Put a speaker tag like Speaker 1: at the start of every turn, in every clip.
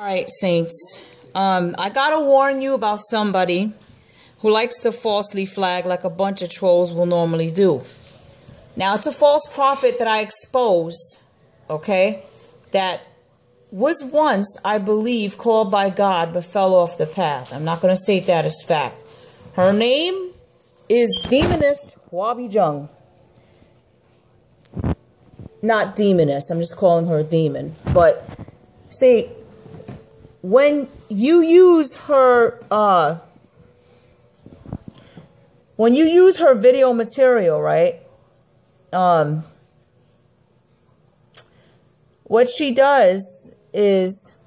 Speaker 1: All right, Saints. Um, I gotta warn you about somebody who likes to falsely flag like a bunch of trolls will normally do. Now, it's a false prophet that I exposed, okay, that was once, I believe, called by God but fell off the path. I'm not going to state that as fact. Her name is Demoness Hwabi Jung. Not Demoness, I'm just calling her a demon. But, see, when you use her uh when you use her video material, right? Um what she does is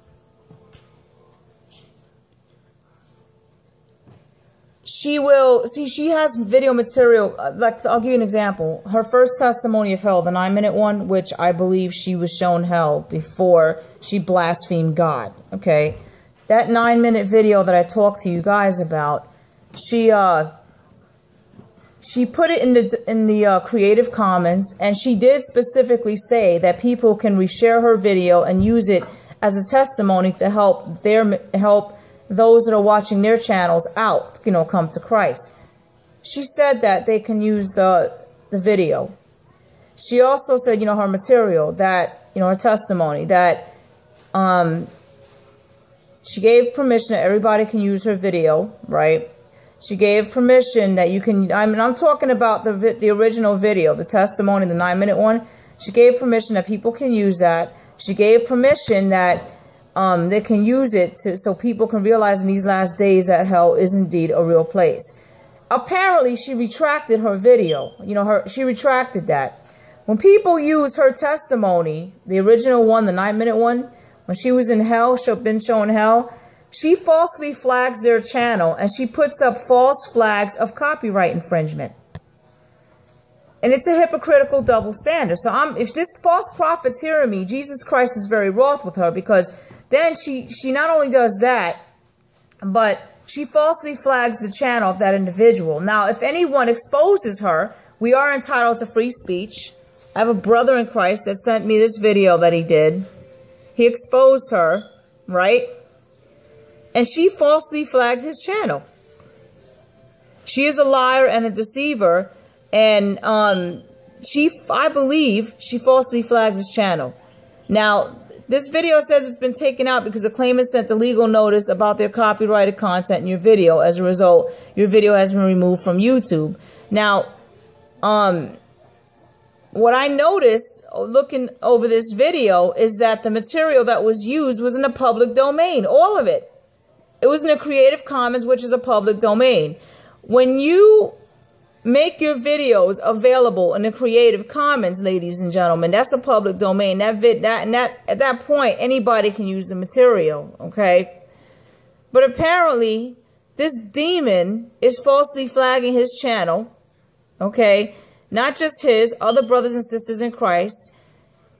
Speaker 1: she will see she has video material uh, like i'll give you an example. Her first testimony of hell the nine minute one which i believe she was shown hell before she blasphemed god okay? That nine minute video that i talked to you guys about she uh she put it in the in the uh, creative commons and she did specifically say that people can reshare her video and use it as a testimony to help their help those that are watching their channels out, you know, come to Christ. She said that they can use the the video. She also said, you know, her material that, you know, her testimony that um she gave permission that everybody can use her video, right? She gave permission that you can I mean I'm talking about the the original video, the testimony, the 9-minute one. She gave permission that people can use that. She gave permission that um, they can use it to, so people can realize in these last days that hell is indeed a real place. Apparently, she retracted her video. You know, her she retracted that. When people use her testimony, the original one, the nine minute one, when she was in hell, she been shown hell, she falsely flags their channel and she puts up false flags of copyright infringement. And it's a hypocritical double standard. So I'm if this false prophet's hearing me, Jesus Christ is very wroth with her because then she, she not only does that, but she falsely flags the channel of that individual. Now, if anyone exposes her, we are entitled to free speech. I have a brother in Christ that sent me this video that he did. He exposed her, right? And she falsely flagged his channel. She is a liar and a deceiver. And um, she, I believe, she falsely flagged his channel. Now, this video says it's been taken out because the claimant sent a legal notice about their copyrighted content in your video. As a result, your video has been removed from YouTube. Now, um, what I noticed looking over this video is that the material that was used was in the public domain, all of it. It was in the Creative Commons, which is a public domain. When you Make your videos available in the Creative Commons, ladies and gentlemen. That's a public domain. That vid that and that at that point anybody can use the material, okay? But apparently this demon is falsely flagging his channel, okay? Not just his, other brothers and sisters in Christ.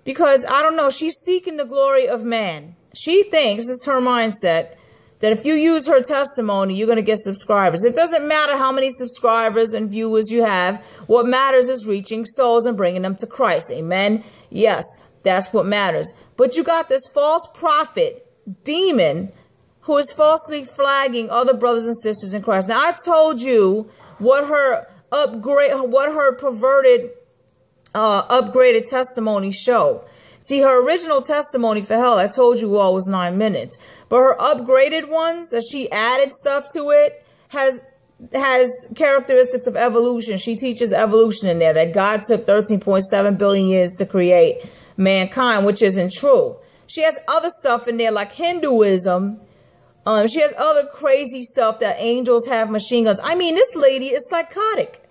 Speaker 1: Because I don't know, she's seeking the glory of man. She thinks, it's her mindset, that if you use her testimony, you're going to get subscribers. It doesn't matter how many subscribers and viewers you have. What matters is reaching souls and bringing them to Christ. Amen. Yes, that's what matters. But you got this false prophet, demon, who is falsely flagging other brothers and sisters in Christ. Now, I told you what her upgrade, what her perverted, uh, upgraded testimony show. See, her original testimony for hell, I told you all, was nine minutes. But her upgraded ones, that she added stuff to it, has has characteristics of evolution. She teaches evolution in there, that God took 13.7 billion years to create mankind, which isn't true. She has other stuff in there like Hinduism. Um, she has other crazy stuff that angels have machine guns. I mean, this lady is psychotic.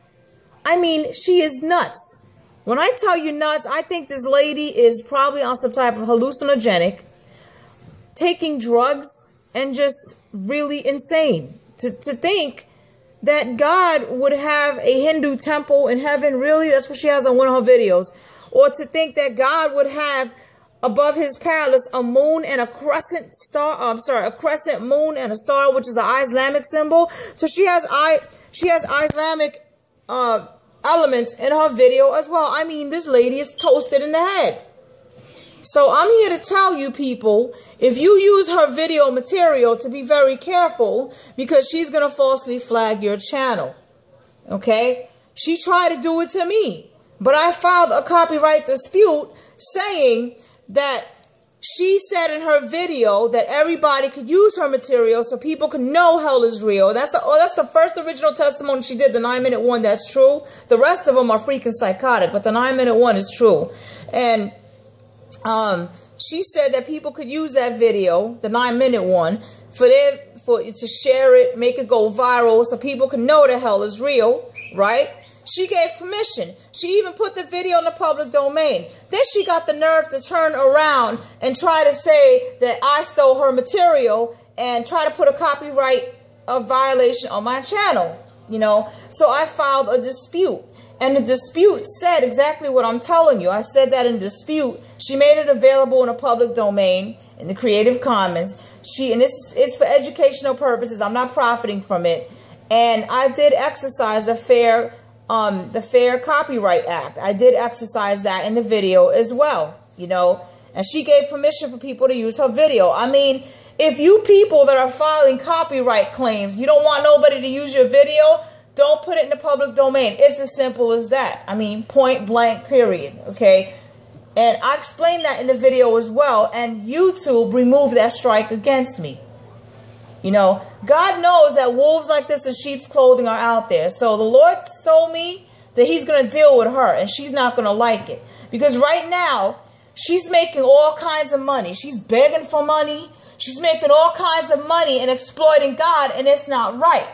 Speaker 1: I mean, she is nuts. When I tell you nuts, I think this lady is probably on some type of hallucinogenic, taking drugs, and just really insane. To, to think that God would have a Hindu temple in heaven, really? That's what she has on one of her videos. Or to think that God would have above his palace a moon and a crescent star. I'm sorry, a crescent moon and a star, which is an Islamic symbol. So she has I she has Islamic uh elements in her video as well. I mean, this lady is toasted in the head. So I'm here to tell you people, if you use her video material to be very careful because she's going to falsely flag your channel. Okay? She tried to do it to me, but I filed a copyright dispute saying that she said in her video that everybody could use her material so people could know hell is real. That's the, oh, that's the first original testimony she did, the nine minute one. That's true. The rest of them are freaking psychotic, but the nine minute one is true. And um, she said that people could use that video, the nine minute one, for their for to share it, make it go viral, so people can know the hell is real, right? She gave permission. She even put the video in the public domain. Then she got the nerve to turn around and try to say that I stole her material and try to put a copyright a violation on my channel. You know, so I filed a dispute. And the dispute said exactly what I'm telling you. I said that in dispute. She made it available in a public domain in the Creative Commons. She and this is for educational purposes. I'm not profiting from it. And I did exercise the fair um, the Fair Copyright Act. I did exercise that in the video as well, you know. And she gave permission for people to use her video. I mean, if you people that are filing copyright claims, you don't want nobody to use your video, don't put it in the public domain. It's as simple as that. I mean, point blank, period. Okay. And I explained that in the video as well. And YouTube removed that strike against me. You know, God knows that wolves like this in sheep's clothing are out there. So the Lord told me that he's going to deal with her and she's not going to like it. Because right now, she's making all kinds of money. She's begging for money. She's making all kinds of money and exploiting God, and it's not right.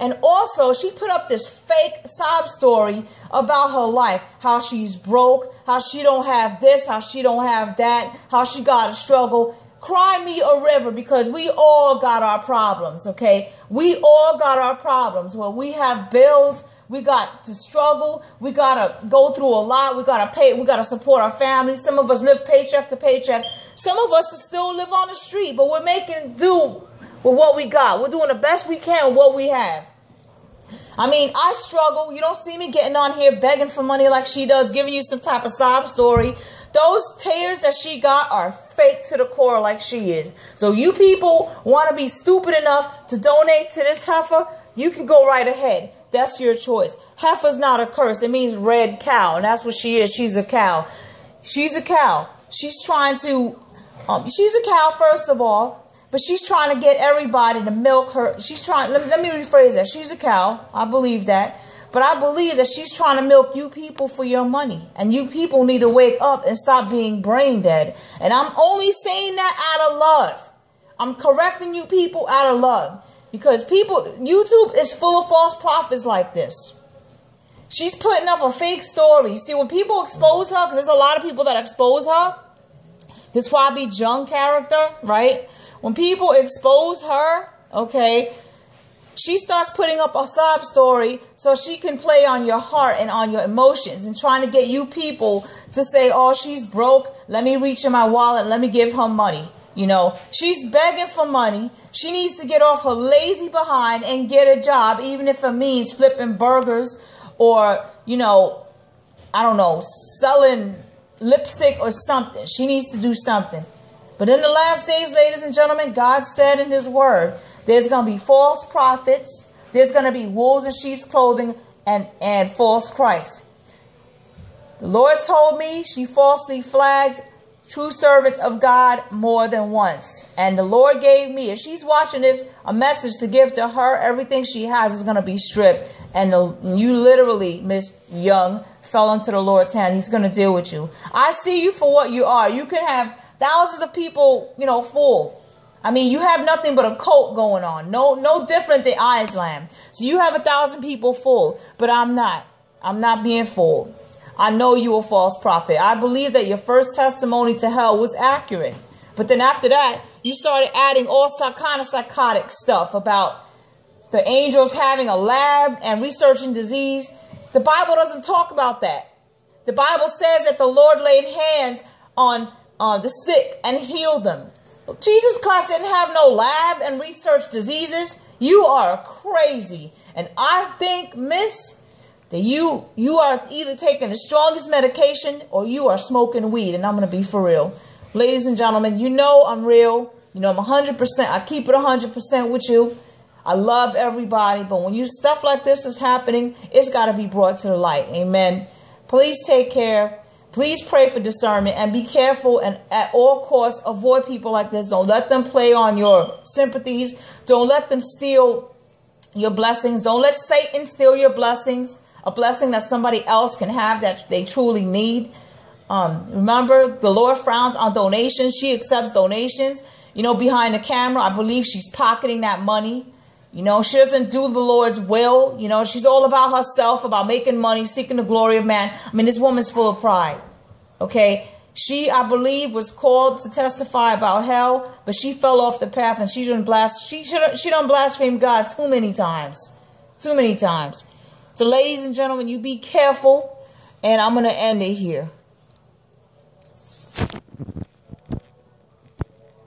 Speaker 1: And also, she put up this fake sob story about her life, how she's broke, how she don't have this, how she don't have that, how she got to struggle. Cry me a river because we all got our problems, okay? We all got our problems. Well, we have bills, we got to struggle, we got to go through a lot, we got to pay, we got to support our families. Some of us live paycheck to paycheck. Some of us still live on the street, but we're making do with what we got. We're doing the best we can with what we have. I mean, I struggle. You don't see me getting on here begging for money like she does, giving you some type of sob story. Those tears that she got are fake to the core like she is. So you people want to be stupid enough to donate to this heifer, you can go right ahead. That's your choice. Heifer's not a curse. It means red cow, and that's what she is. She's a cow. She's a cow. She's trying to, um, she's a cow, first of all, but she's trying to get everybody to milk her. She's trying, let, let me rephrase that. She's a cow. I believe that. But I believe that she's trying to milk you people for your money. And you people need to wake up and stop being brain dead. And I'm only saying that out of love. I'm correcting you people out of love. Because people, YouTube is full of false prophets like this. She's putting up a fake story. See, when people expose her, because there's a lot of people that expose her, this Hwabi Jung character, right? When people expose her, okay, she starts putting up a sob story so she can play on your heart and on your emotions and trying to get you people to say, oh, she's broke. Let me reach in my wallet. Let me give her money. You know, she's begging for money. She needs to get off her lazy behind and get a job, even if it means flipping burgers or, you know, I don't know, selling lipstick or something. She needs to do something. But in the last days, ladies and gentlemen, God said in His Word, there's going to be false prophets. There's going to be wolves in sheep's clothing and, and false Christ. The Lord told me she falsely flags true servants of God more than once. And the Lord gave me, if she's watching this, a message to give to her. Everything she has is going to be stripped. And the, you literally, Miss Young, fell into the Lord's hand. He's going to deal with you. I see you for what you are. You can have thousands of people, you know, full. I mean, you have nothing but a cult going on. No, no different than Islam. So you have a thousand people full, but I'm not. I'm not being fooled. I know you a false prophet. I believe that your first testimony to hell was accurate. But then after that, you started adding all kind of psychotic stuff about the angels having a lab and researching disease. The Bible doesn't talk about that. The Bible says that the Lord laid hands on, on the sick and healed them. Jesus Christ didn't have no lab and research diseases. You are crazy. And I think, miss, that you you are either taking the strongest medication or you are smoking weed. And I'm going to be for real. Ladies and gentlemen, you know I'm real. You know, I'm 100%, I keep it 100% with you. I love everybody, but when you stuff like this is happening, it's got to be brought to the light. Amen. Please take care. Please pray for discernment and be careful and at all costs avoid people like this. Don't let them play on your sympathies. Don't let them steal your blessings. Don't let Satan steal your blessings. A blessing that somebody else can have that they truly need. Um, remember, the Lord frowns on donations. She accepts donations. You know, behind the camera, I believe she's pocketing that money. You know, she doesn't do the Lord's will. You know, she's all about herself, about making money, seeking the glory of man. I mean, this woman's full of pride. Okay. She, I believe, was called to testify about hell, but she fell off the path and she didn't blast. She should. She don't blaspheme God too many times, too many times. So, ladies and gentlemen, you be careful, and I'm gonna end it here.